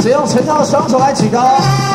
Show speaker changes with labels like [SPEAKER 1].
[SPEAKER 1] 只用陈超的双手来举高。